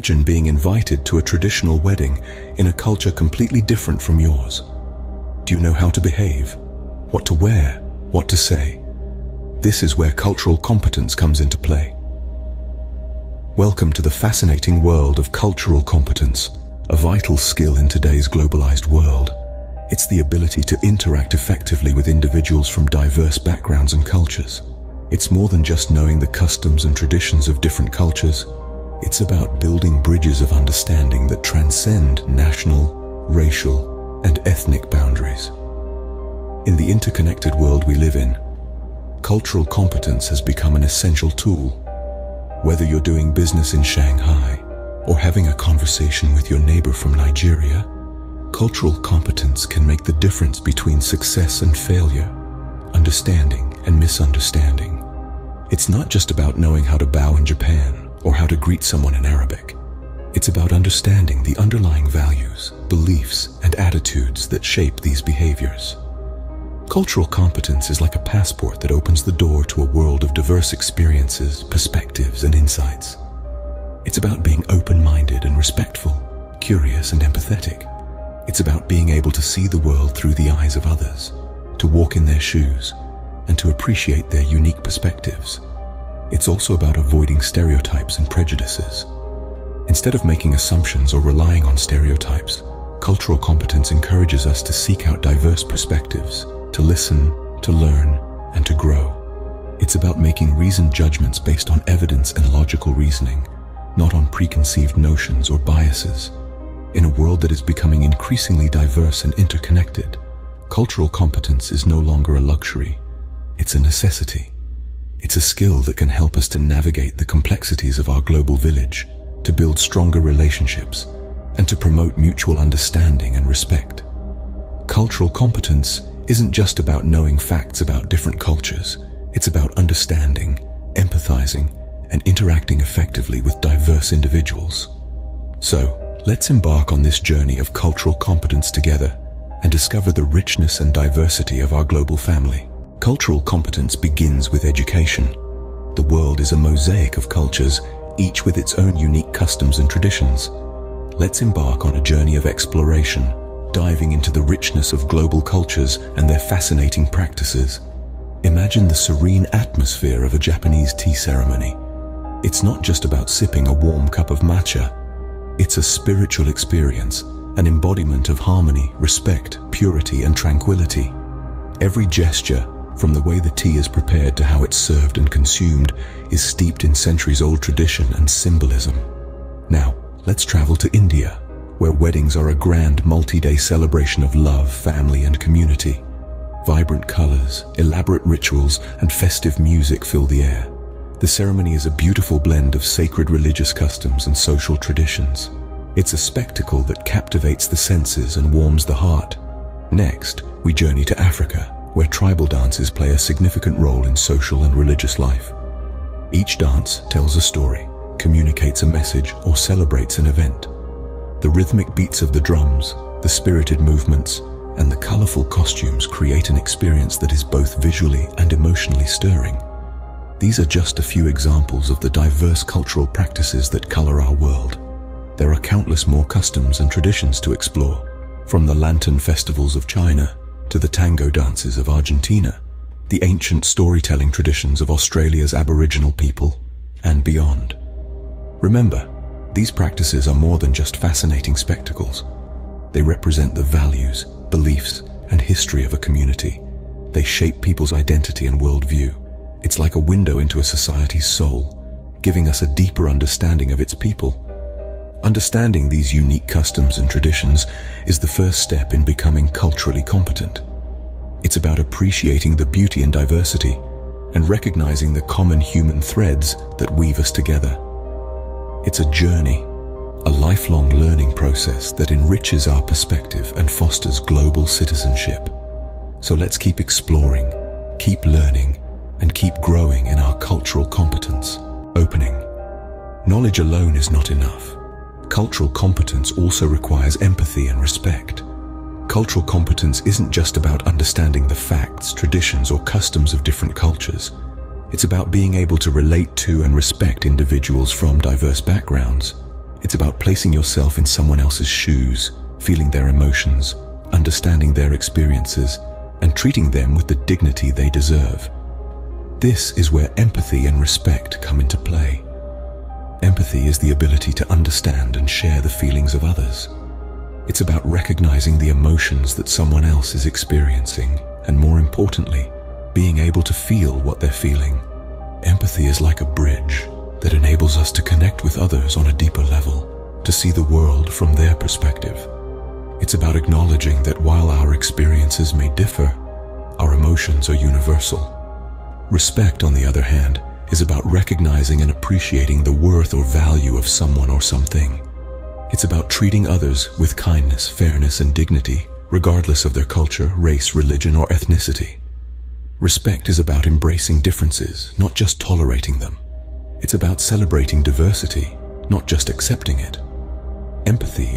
Imagine being invited to a traditional wedding in a culture completely different from yours. Do you know how to behave? What to wear? What to say? This is where cultural competence comes into play. Welcome to the fascinating world of cultural competence, a vital skill in today's globalized world. It's the ability to interact effectively with individuals from diverse backgrounds and cultures. It's more than just knowing the customs and traditions of different cultures. It's about building bridges of understanding that transcend national, racial, and ethnic boundaries. In the interconnected world we live in, cultural competence has become an essential tool. Whether you're doing business in Shanghai or having a conversation with your neighbor from Nigeria, cultural competence can make the difference between success and failure, understanding and misunderstanding. It's not just about knowing how to bow in Japan or how to greet someone in Arabic. It's about understanding the underlying values, beliefs, and attitudes that shape these behaviors. Cultural competence is like a passport that opens the door to a world of diverse experiences, perspectives, and insights. It's about being open-minded and respectful, curious and empathetic. It's about being able to see the world through the eyes of others, to walk in their shoes, and to appreciate their unique perspectives. It's also about avoiding stereotypes and prejudices. Instead of making assumptions or relying on stereotypes, cultural competence encourages us to seek out diverse perspectives, to listen, to learn, and to grow. It's about making reasoned judgments based on evidence and logical reasoning, not on preconceived notions or biases. In a world that is becoming increasingly diverse and interconnected, cultural competence is no longer a luxury, it's a necessity. It's a skill that can help us to navigate the complexities of our global village, to build stronger relationships, and to promote mutual understanding and respect. Cultural competence isn't just about knowing facts about different cultures. It's about understanding, empathizing, and interacting effectively with diverse individuals. So, let's embark on this journey of cultural competence together and discover the richness and diversity of our global family. Cultural competence begins with education. The world is a mosaic of cultures, each with its own unique customs and traditions. Let's embark on a journey of exploration, diving into the richness of global cultures and their fascinating practices. Imagine the serene atmosphere of a Japanese tea ceremony. It's not just about sipping a warm cup of matcha. It's a spiritual experience, an embodiment of harmony, respect, purity, and tranquility. Every gesture, from the way the tea is prepared to how it's served and consumed, is steeped in centuries-old tradition and symbolism. Now, let's travel to India, where weddings are a grand multi-day celebration of love, family and community. Vibrant colors, elaborate rituals and festive music fill the air. The ceremony is a beautiful blend of sacred religious customs and social traditions. It's a spectacle that captivates the senses and warms the heart. Next, we journey to Africa, where tribal dances play a significant role in social and religious life. Each dance tells a story, communicates a message, or celebrates an event. The rhythmic beats of the drums, the spirited movements, and the colorful costumes create an experience that is both visually and emotionally stirring. These are just a few examples of the diverse cultural practices that color our world. There are countless more customs and traditions to explore, from the lantern festivals of China to the tango dances of Argentina, the ancient storytelling traditions of Australia's Aboriginal people, and beyond. Remember, these practices are more than just fascinating spectacles. They represent the values, beliefs, and history of a community. They shape people's identity and worldview. It's like a window into a society's soul, giving us a deeper understanding of its people Understanding these unique customs and traditions is the first step in becoming culturally competent. It's about appreciating the beauty and diversity and recognizing the common human threads that weave us together. It's a journey, a lifelong learning process that enriches our perspective and fosters global citizenship. So let's keep exploring, keep learning, and keep growing in our cultural competence. Opening. Knowledge alone is not enough. Cultural competence also requires empathy and respect. Cultural competence isn't just about understanding the facts, traditions, or customs of different cultures. It's about being able to relate to and respect individuals from diverse backgrounds. It's about placing yourself in someone else's shoes, feeling their emotions, understanding their experiences, and treating them with the dignity they deserve. This is where empathy and respect come into play. Empathy is the ability to understand and share the feelings of others. It's about recognizing the emotions that someone else is experiencing, and more importantly, being able to feel what they're feeling. Empathy is like a bridge that enables us to connect with others on a deeper level, to see the world from their perspective. It's about acknowledging that while our experiences may differ, our emotions are universal. Respect, on the other hand, is about recognizing and appreciating the worth or value of someone or something. It's about treating others with kindness, fairness, and dignity, regardless of their culture, race, religion, or ethnicity. Respect is about embracing differences, not just tolerating them. It's about celebrating diversity, not just accepting it. Empathy